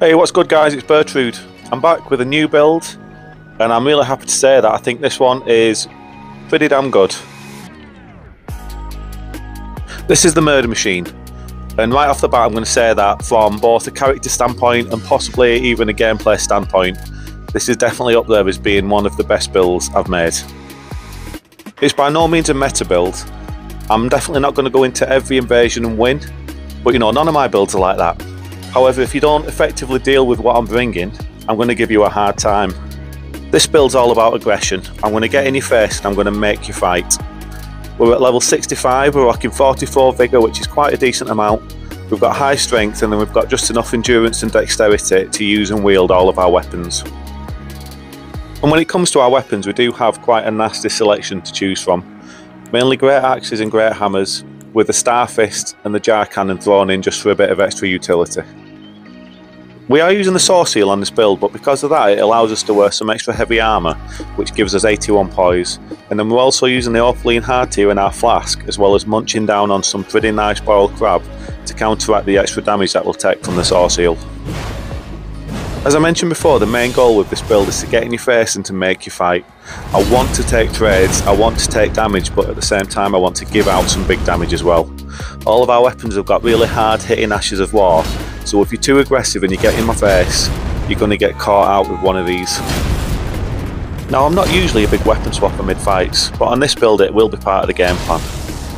Hey, what's good, guys? It's Bertrude. I'm back with a new build, and I'm really happy to say that I think this one is pretty damn good. This is the Murder Machine, and right off the bat, I'm going to say that from both a character standpoint and possibly even a gameplay standpoint, this is definitely up there as being one of the best builds I've made. It's by no means a meta build. I'm definitely not going to go into every invasion and win, but you know, none of my builds are like that. However, if you don't effectively deal with what I'm bringing, I'm going to give you a hard time. This build's all about aggression. I'm going to get in your face and I'm going to make you fight. We're at level 65, we're rocking 44 vigour, which is quite a decent amount. We've got high strength and then we've got just enough endurance and dexterity to use and wield all of our weapons. And when it comes to our weapons, we do have quite a nasty selection to choose from. Mainly great axes and great hammers, with the star fist and the jar cannon thrown in just for a bit of extra utility. We are using the saw seal on this build, but because of that, it allows us to wear some extra heavy armour, which gives us 81 poise. And then we're also using the Opaline Hardtear in our flask, as well as munching down on some pretty nice boiled crab to counteract the extra damage that we'll take from the saw seal. As I mentioned before, the main goal with this build is to get in your face and to make you fight. I want to take trades, I want to take damage, but at the same time I want to give out some big damage as well. All of our weapons have got really hard hitting Ashes of War, so if you're too aggressive and you get in my face, you're going to get caught out with one of these. Now I'm not usually a big weapon swapper mid-fights, but on this build it will be part of the game plan.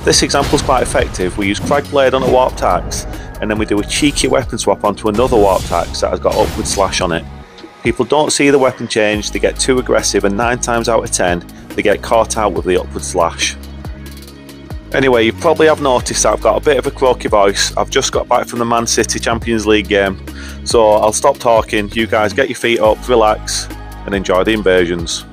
This example is quite effective, we use Crag Blade on a Warped Axe, and then we do a cheeky weapon swap onto another Warped Axe that has got Upward Slash on it. People don't see the weapon change, they get too aggressive, and 9 times out of 10, they get caught out with the Upward Slash. Anyway, you probably have noticed that I've got a bit of a croaky voice. I've just got back from the Man City Champions League game, so I'll stop talking. You guys get your feet up, relax, and enjoy the invasions.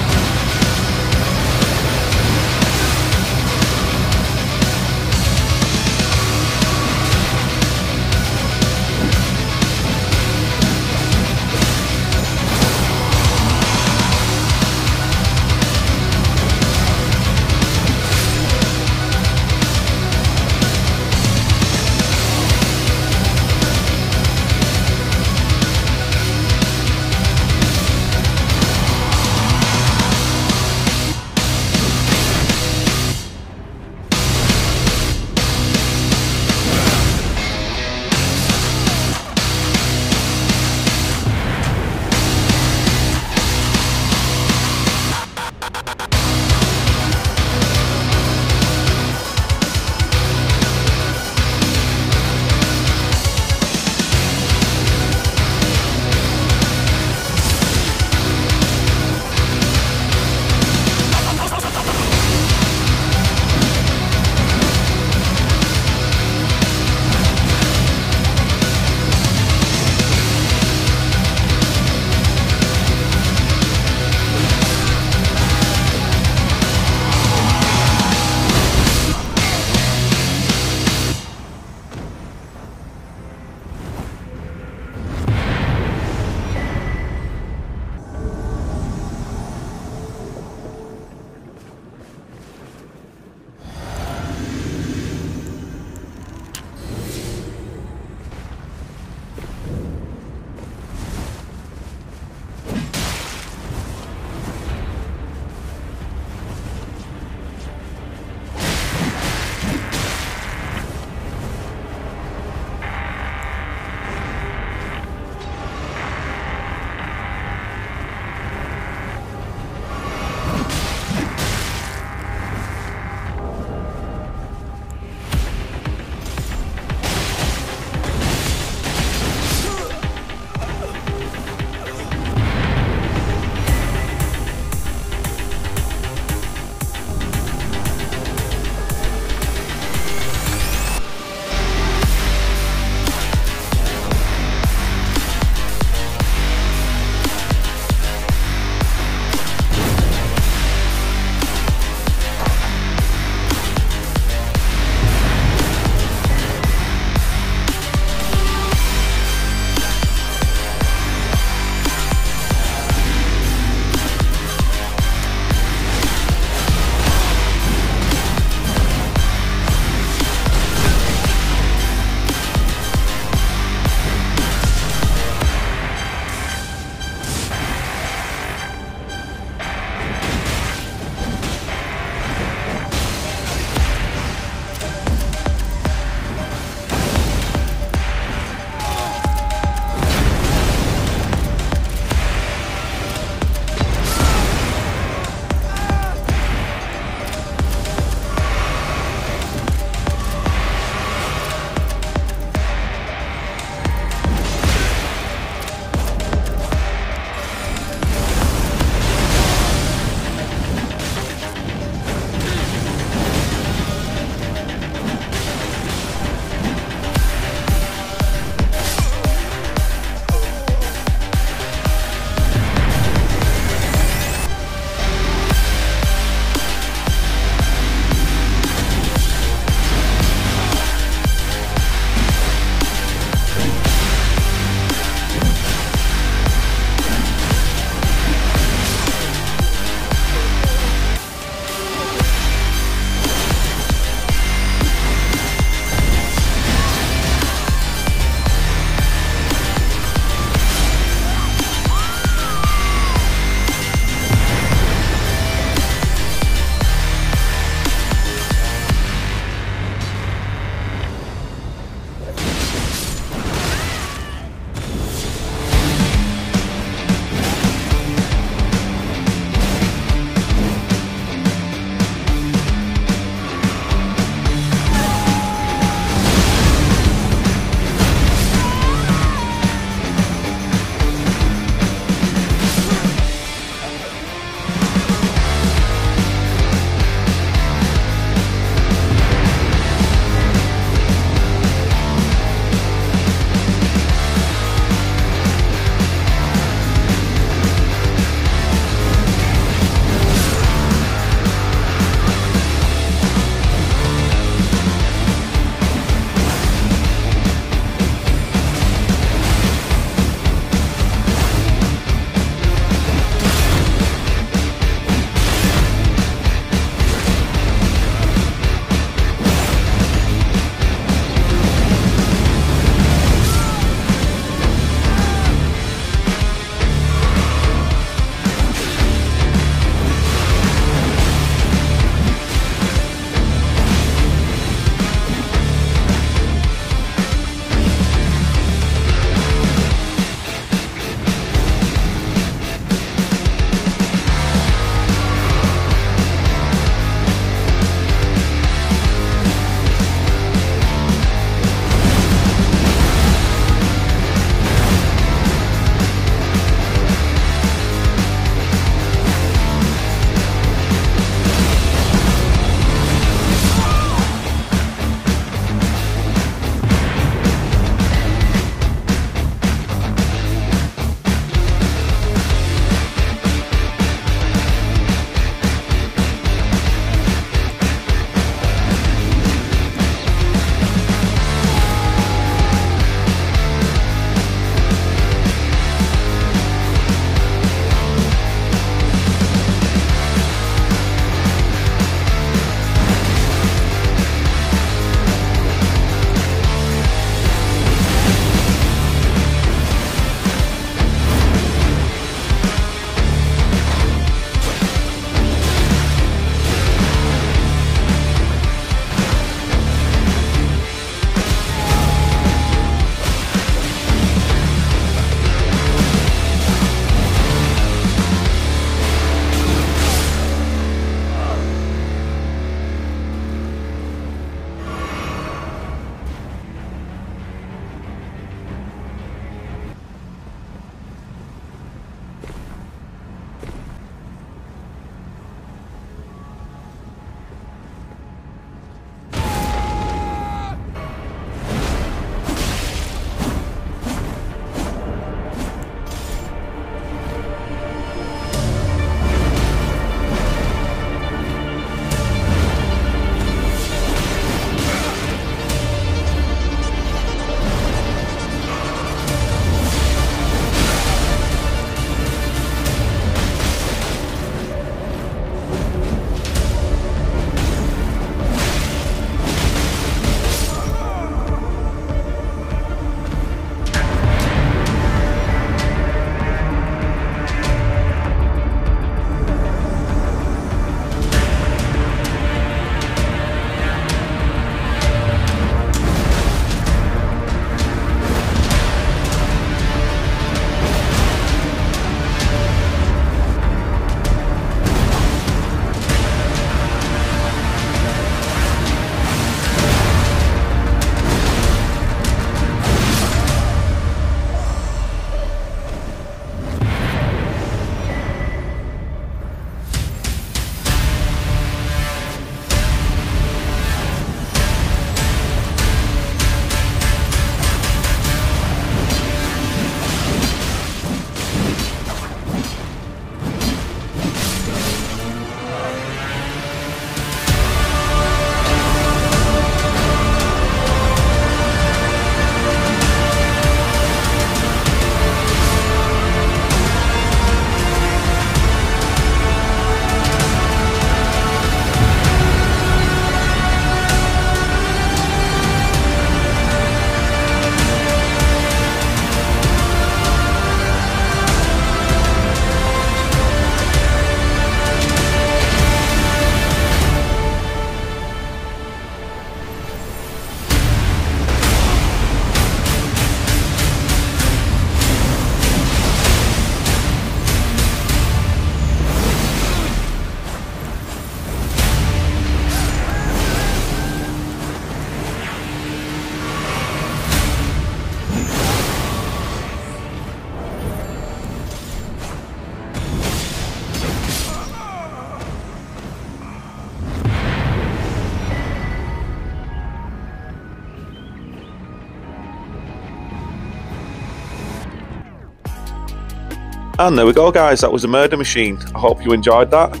And there we go guys, that was the Murder Machine. I hope you enjoyed that.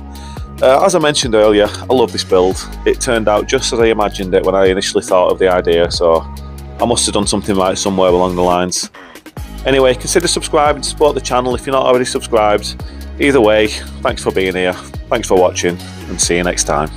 Uh, as I mentioned earlier, I love this build. It turned out just as I imagined it when I initially thought of the idea, so I must have done something right somewhere along the lines. Anyway, consider subscribing to support the channel if you're not already subscribed. Either way, thanks for being here, thanks for watching, and see you next time.